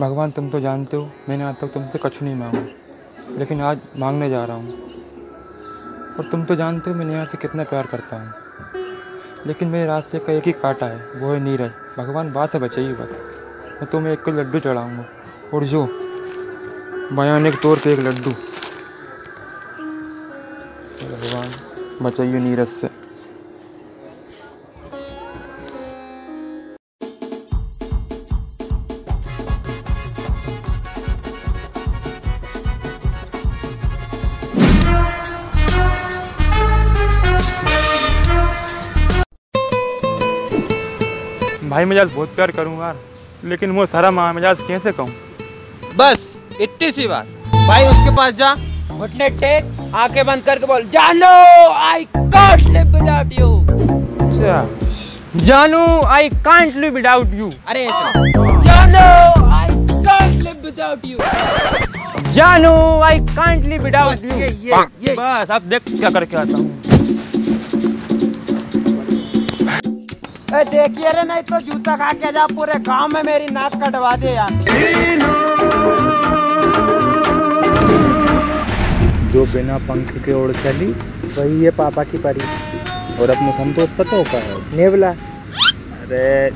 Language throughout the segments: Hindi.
भगवान, तुम तो जानते हो, मैंने आज तक तुमसे कुछ नहीं मांगा, लेकिन आज मांगने जा रहा हूँ। और तुम तो जानते हो मैं नेहा से कितना प्यार करता हूँ। लेकिन मेरे रास्ते का एक ही कांटा है, वो है नीरज। भगवान, बात से बचाइए बस। मैं तुम्हें एक को लड्डू चढ़ाऊँगा, और जो बयानिक तौर पे एक लड्डू। बचाइए नीरज से। भाई मिजाज बहुत प्यार करूँगा लेकिन वो सारा माँ मिजाज कैसे कहूँ? बस इतनी सी बात। भाई उसके पास जा। घुटने टेक आँखें बंद करके बोल जानो I can't live without you अच्छा। जानू I can't live without you अरे जानो I can't live without you जानू I can't live without you बस अब देख क्या करके आता हूँ। देखिए रे नहीं तो जूता खा के जा पूरे गाँव में मेरी नाक कटवा दे यार। जो बिना पंख के उड़ चली, वही है पापा की परी। और अपने संतोष पता होता है। नेवला। अरे,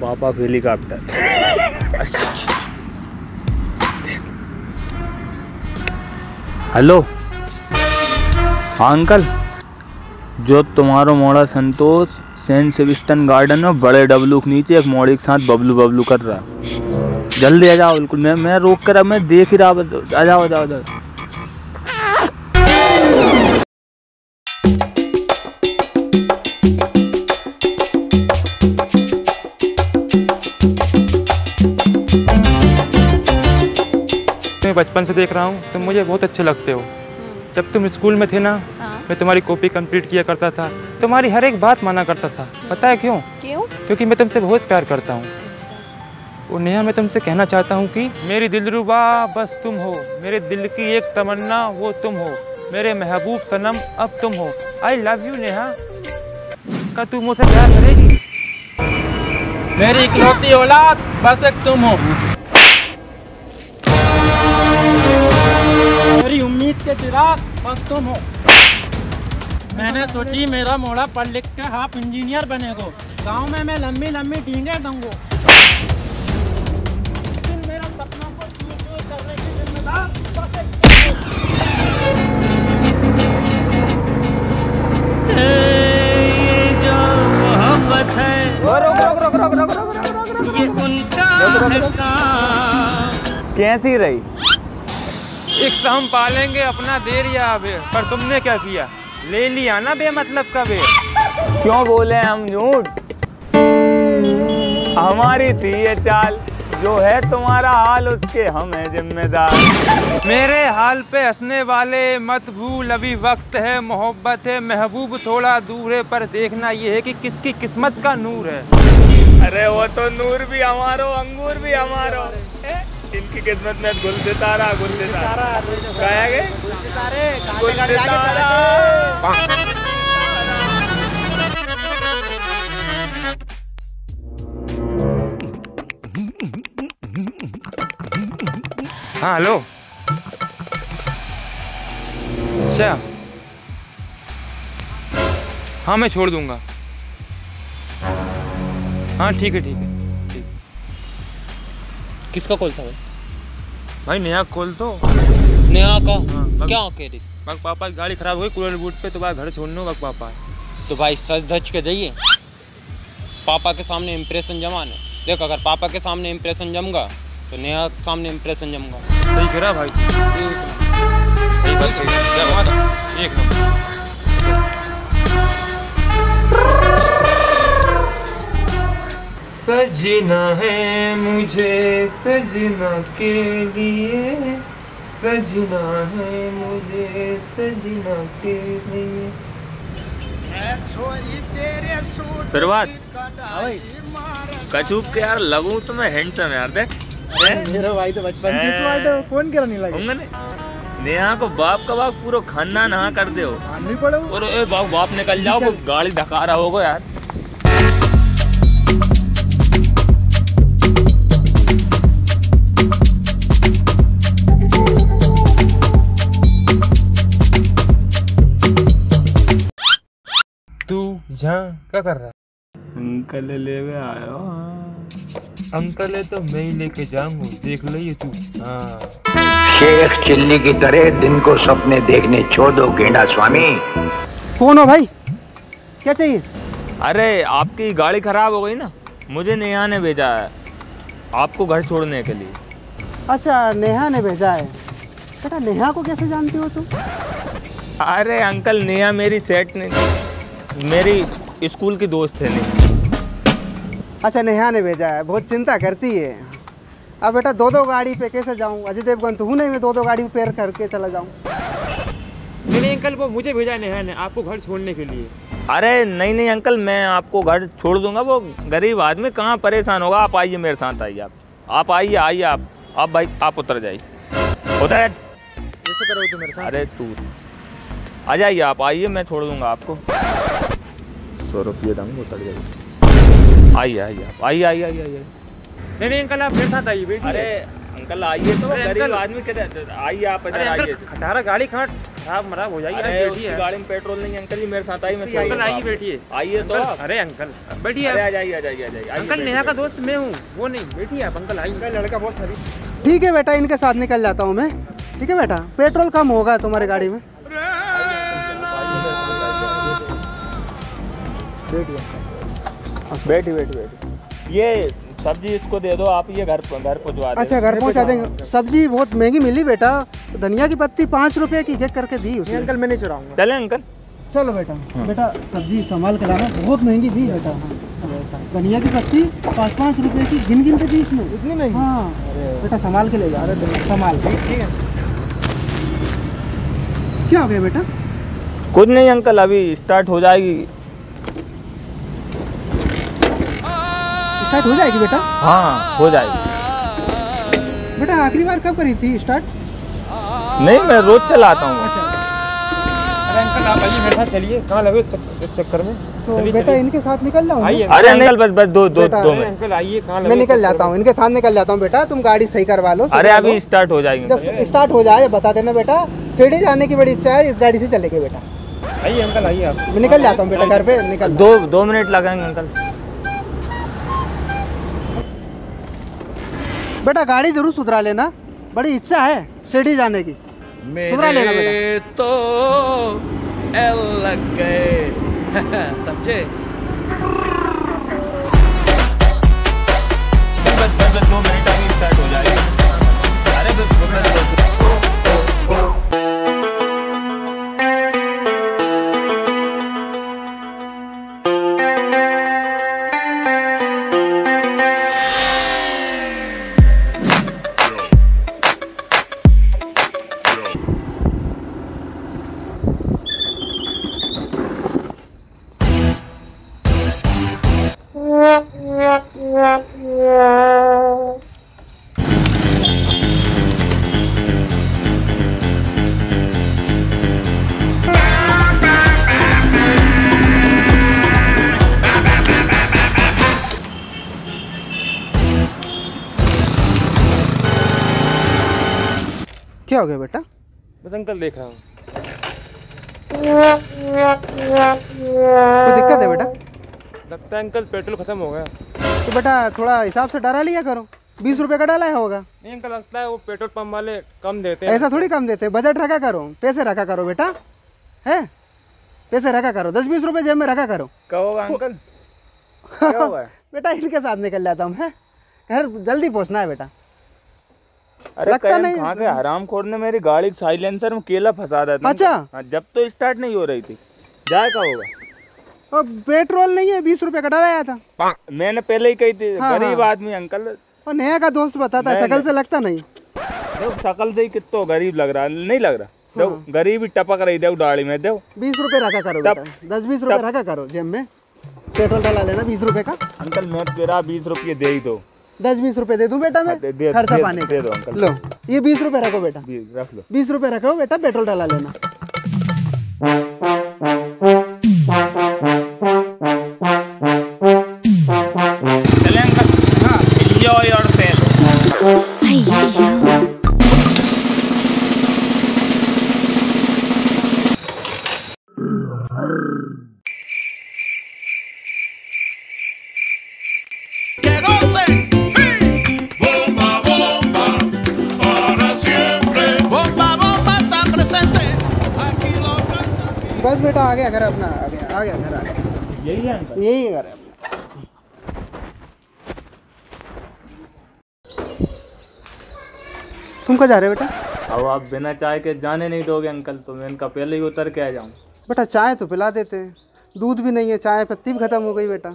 पापा हेलीकॉप्टर। हेलो। हाँ अंकल, जो तुम्हारो मोड़ा संतोष, सेंट सिविस्टन गार्डन में बड़े डब्लू के नीचे एक मोड़ी के साथ बबलू बबलू कर रहा जल्दी आ जाओ, बिल्कुल, मैं मैं रोक कर मैं देख ही रहा आ जाओ आ जाओ आ जाओ। मैं बचपन से देख रहा हूँ तुम मुझे बहुत अच्छे लगते हो। जब तुम स्कूल में थे ना हाँ। मैं तुम्हारी कॉपी कंप्लीट किया करता था तुम्हारी हर एक बात माना करता था। पता है क्यों? क्यों? क्योंकि मैं तुमसे बहुत प्यार करता हूँ। और नेहा मैं तुमसे कहना चाहता हूँ कि मेरी दिलरुबा बस तुम हो। मेरे दिल की एक तमन्ना वो तुम हो। मेरे महबूब सनम अब तुम हो। I love you Neha. का तू मुझसे प्यार करेगी? मेरी इकलौती औलाद बस एक तुम हो। चिराग बस तुम हो मैंने सोची मेरा मोड़ा पढ़ लिख के हाफ़ इंजीनियर बनेगो गाँव में मैं लंबी लंबी टींगे दूंगो लेकिन मेरा सपना को चूर चूर करने की जिम्मेदार बस एक तुम हो। कैसी रही एक शाम पालेंगे अपना देर या अबे पर तुमने क्या किया? ले लिया ना बेमतलब का बे क्यों बोले हम झूठ? हमारी थी ये चाल जो है तुम्हारा हाल उसके हम है जिम्मेदार। मेरे हाल पे हंसने वाले मत भूल अभी वक्त है मोहब्बत है महबूब थोड़ा दूर है पर देखना ये है कि किसकी किस्मत का नूर है। अरे वो तो नूर भी हमारो अंगूर भी हमारो। इनकी किस्मत में गुल सितारा गुल सितारा। गाया गए? गुल सितारा। हाँ हेलो। अच्छा। हाँ मैं छोड़ दूँगा। हाँ ठीक है ठीक है। किसका कॉल था भाई? भाई नया कॉल तो। नया का? हाँ, क्या कह रही? बाग पापा की गाड़ी खराब हो गई कूलर बूट पे तो भाई घर छोड़ने बग पापा। तो भाई सच धज के जाइए। पापा के सामने इम्प्रेशन जमाने देख अगर पापा के सामने इम्प्रेशन जमगा तो नया के सामने इम्प्रेशन जमगा। सही कह रहा भाई। सजना है मुझे सजना के लिए। सजना है मुझे सजना के लिए। फिर बात। कचूप के यार लगू तो मैं हैंडसम यार देख। मेरा भाई तो बचपन से स्मार्ट है कौन करा नहीं लगा। होंगे नेहा को बाप का बाप पूरा खानदान नहा कर दे हो। और ए बाप बाप निकल जाओ गाड़ी धका रहा होगा यार। यहाँ क्या कर रहा अंकल ले आयो। है अंकल है तो मैं ही लेके जाऊँगा देख लो तू। हाँ। शेख चिल्ली की तरह दिन को सपने देखने छोड़ दो गेंडा स्वामी। कौन हो भाई? क्या चाहिए? अरे आपकी गाड़ी खराब हो गई ना मुझे नेहा ने भेजा है आपको घर छोड़ने के लिए। अच्छा नेहा ने भेजा है। बेटा नेहा को कैसे जानती हो तुम? अरे अंकल नेहा मेरी सेट ने मेरी स्कूल की दोस्त है नहीं अच्छा नेहा ने भेजा है। बहुत चिंता करती है। अब बेटा दो दो गाड़ी पे कैसे जाऊँ? अजय देवगन तो हूँ नहीं मैं दो दो गाड़ी पे पैर करके चला जाऊँ। नहीं नहीं अंकल वो मुझे भेजा है नेहा ने आपको घर छोड़ने के लिए। अरे नहीं नहीं अंकल मैं आपको घर छोड़ दूँगा। वो गरीब आदमी कहाँ परेशान होगा? आप आइए मेरे साथ आइए आप। आप आइए आइए आप। आप भाई आप उतर जाइए। उतर। कैसे करोगे मेरे साथ? अरे तू आ जाइए आप आइए मैं छोड़ दूँगा आपको। सौ रुपये दूँगा उतर जाइए आइए आइए आप आइए आइए आइए आइए। नहीं नहीं अंकल आप मेरे साथ आइए बैठिए। अरे अंकल आइए तो गरीब अंकल। आदमी किधर आइए आप अरे इधर अंकल आइए। खटारा गाड़ी कहाँ खराब मराब हो जाएगी अरे बैठिए उसकी गाड़ी में पेट्रोल नहीं अंकल जी मेरे साथ आइए मैं अंकल आइए। बैठिए। आइए तो अंकल, अरे अंकल बैठिए आ जाइए आ जाइए आ जाइए अंकल नेहा का दोस्त मैं हूँ वो नहीं बैठिए आप अंकल आइए। लड़का बहुत सारी ठीक है बेटा इनके साथ निकल जाता हूँ मैं। ठीक है बेटा पेट्रोल कम होगा तुम्हारी गाड़ी में। बैठी बैठी बैठी। ये सब्ज़ी इसको दे दो आप ये घर घर पहुंचवा दो। अच्छा घर पहुँचा देंगे। सब्ज़ी बहुत महँगी मिली बेटा। धनिया की पत्ती पाँच रुपए की एक करके दी उसने अंकल मैं नहीं चुराऊँगा। चले अंकल? चलो बेटा। बेटा सब्ज़ी संभाल के लाना। बहुत महँगी दी बेटा। हाँ धनिया की पत्ती पाँच पाँच रुपए की गिन गिन के दी इसमें। इतनी महँगी हाँ। बेटा संभाल के ले जा रहे संभाल। के ठीक है। क्या हो गया बेटा? कुछ नहीं अंकल अभी स्टार्ट हो जाएगी। स्टार्ट हो जाएगी बेटा? हाँ हो जाएगी। बेटा आखिरी बार कब करी थी स्टार्ट नहीं मैं रोज चलाता हूँ। अच्छा। अरे अंकल आप आइए मेरे साथ चलिए। कहाँ लगे इस चक्कर में? तो बेटा। इनके साथ निकल अरे अंकल बस बस दो दो दो अंकल आइए कहाँ मैं निकल जाता हूँ इनके साथ निकल जाता हूँ बेटा तुम गाड़ी सही करवा लो अरे अभी स्टार्ट हो जाएगी जब स्टार्ट हो जाए बता देना बेटा सिटी जाने की बड़ी इच्छा है इस गाड़ी से चलेंगे बेटा। आइए अंकल आइए आप। मैं निकल जाता हूँ बेटा घर पे निकल। दो दो मिनट लगेंगे अंकल। बेटा, गाड़ी ज़रूर सुधरा लेना। बड़ी इच्छा है सिटी जाने की। सुधरा लेना तो लग गए। समझे? क्या हो गया बेटा? बस अंकल देख रहा हूँ। कोई दिक्कत है बेटा? लगता है अंकल पेट्रोल खत्म हो गया। तो बेटा थोड़ा हिसाब से डरा लिया करो। बीस रुपए का डाला होगा। नहीं अंकल लगता है वो पेट्रोल पंप वाले कम देते हैं। ऐसा थोड़ी कम देते बजट रखा करो पैसे रखा करो बेटा। है? पैसे रखा करो दस बीस रुपए जेब में रखा करो। क्या होगा अंकल? बेटा इनके साथ निकल जाता हूँ हैं? घर जल्दी पहुँचना है बेटा। अरे लगता नहीं- कहाँ के हराम खोर ने मेरी गाड़ी साइलेंसर में केला फंसा था अच्छा। हाँ, जब तो स्टार्ट नहीं हो रही थी। जाए का होगा? और पेट्रोल नहीं है बीस रुपए का डलाया था। मैंने पहले ही कही थी हाँ, गरीब हाँ। आदमी अंकल। और नया का दोस्त बताता है शकल से लगता नहीं। देखो शकल से ही कितो गरीब लग रहा नहीं लग रहा। देखो गरीब ही टपक रही देखो दाढ़ी में देखो। बीस रुपए रखा करो बेटा दस बीस रुपए रखा करो जेब में। पेट्रोल डाला लेना बीस रुपए का। अंकल मैं तेरा बीस रुपये दे ही दो। दस बीस रुपए दे दूँ बेटा मैं? हाँ, खर्चा पाने दे दो अंकल। लो ये बीस रुपए रखो बेटा। रख लो। बीस रुपए रखो बेटा पेट्रोल डला लेना। चले बस बेटा आ गया घर अपना आ गया आ गया घर आ गया। यही है यही घर है तुम कहाँ जा रहे हो बेटा? अब आप बिना चाय के जाने नहीं दोगे अंकल तो मैं इनका पहले ही उतर के आ जाऊँ। बेटा चाय तो पिला देते। हैं दूध भी नहीं है चाय पत्ती भी ख़त्म हो गई बेटा।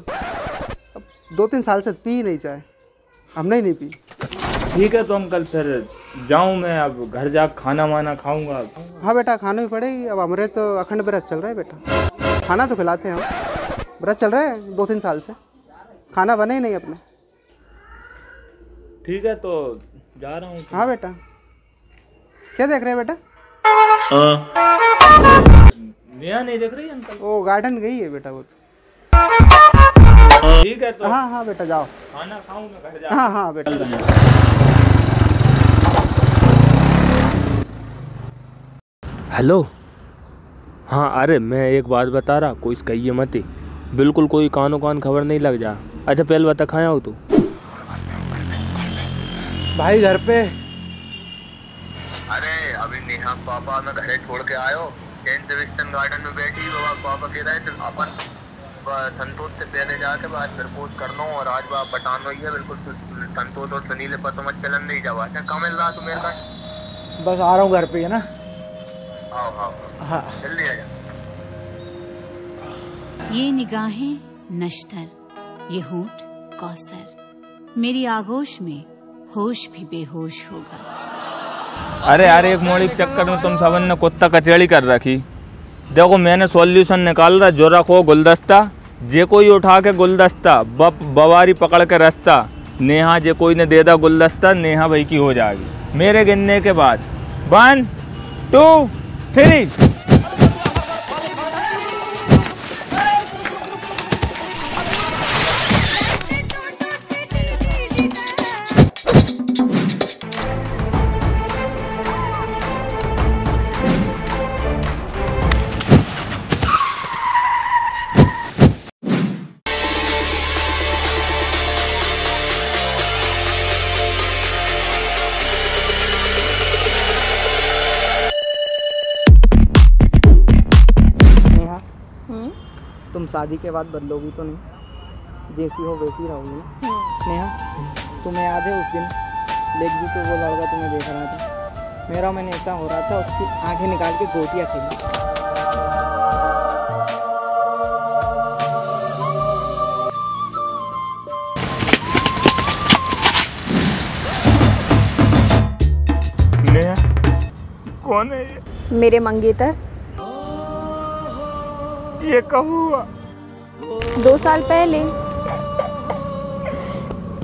अब दो तीन साल से पी नहीं चाय। हमने ही नहीं पी। ठीक है तो अंकल फिर जाऊँ मैं अब घर जा खाना वाना खाऊँगा। हाँ बेटा खाना भी पड़ेगी अब हमारे तो अखंड व्रत चल रहा है बेटा। खाना तो खिलाते हैं हम। व्रत चल रहा है दो तीन साल से। खाना बने ही नहीं अपने। ठीक है तो जा रहा हूँ। हाँ बेटा। क्या देख रहे हैं बेटा? नया नहीं देख रही अंकल? वो गार्डन गई है बेटा वो ठीक है तो हाँ हाँ बेटा जाओ। खाना खाऊं मैं घर जा। हाँ हाँ बेटा। हेलो? हाँ अरे मैं एक बात बता रहा कोई कहिए मत ही। बिल्कुल कोई कानो कान खबर नहीं लग जा। अच्छा पहले बता खाया हो तू? भाई घर पे। अरे अभी नेहा पापा मैं घरे छोड़ के आयो। गार्डन में बैठी बाबा पापा कह रहे थे अपन संतोष से पहले जाके बात प्रपोज करना हूँ और आज बात पटान हुई है बिल्कुल संतोष और सुनील पर तो मत चलन नहीं जावा क्या कम रहा तू मेरे बस आ रहा हूँ घर पे है ना? हाँ जल्दी आ जा। ये निगाहें नश्तर ये होंठ कौसर। मेरी आगोश में होश भी बेहोश होगा। अरे यार एक मोड़ी चक्कर में तुम सबन ने कुत्ता कचेड़ी कर रखी। देखो मैंने सॉल्यूशन निकाल रहा जो रखो गुलदस्ता। जे कोई उठा के गुलदस्ता बप बवारी पकड़ के रास्ता। नेहा जे कोई ने दे दा गुलदस्ता नेहा भाई की हो जाएगी। मेरे गिनने के बाद। वन टू थ्री नेहा तुम शादी के बाद बदलोगी तो नहीं? जैसी हो वैसी रहोगी ना। नेहा तुम्हें याद है उस दिन लेक भी पे वो लड़का तुम्हें देख रहा था? मेरा मैंने ऐसा हो रहा था उसकी आँखें निकाल के गोटियाँ खेली नेहा कौन है ये? मेरे मंगेतर। ये कब हुआ? दो साल पहले।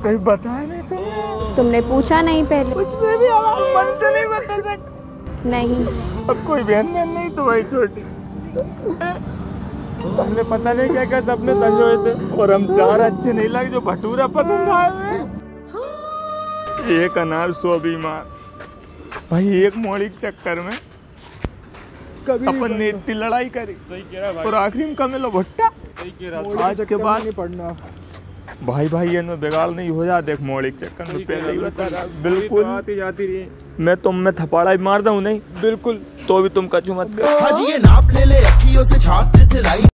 कहीं बताया नहीं तुमने? तुमने पूछा नहीं पहले। कुछ में भी हमारे मन से नहीं बता सकते नहीं। अब कोई बहन बहन नहीं तुम्हारी छोटी। हमने पता नहीं क्या क्या सपने संजोए थे और हम चार अच्छे नहीं लगे जो भटूरा पसंद आए हुए एक अनार सौ बीमार। भाई एक मोड़ी के चक्कर में अपन ने इतनी लड़ाई करी। और आखिरी में कमेलो भुट्टा। आज के बाद नहीं पढ़ना भाई भाई इनमें बेगाल नहीं हो जा, देख मोड़ी के चक्कर में पहले ही बता बिल्कुल। आती जाती रही मैं तुम में थपाड़ा ही मार दूँ, नहीं? बिल्कुल तो भी तुम कचू मत कर। हाजी ये नाप ले ले अखियों से छाप से लाई।